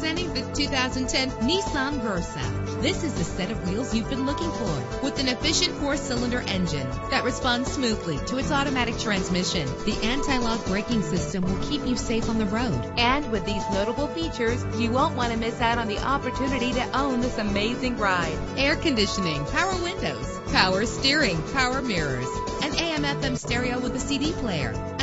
2010 Nissan Versa. This is the set of wheels you've been looking for with an efficient four-cylinder engine that responds smoothly to its automatic transmission. The anti-lock braking system will keep you safe on the road. And with these notable features, you won't want to miss out on the opportunity to own this amazing ride. Air conditioning, power windows, power steering, power mirrors, an AM FM stereo with a CD player,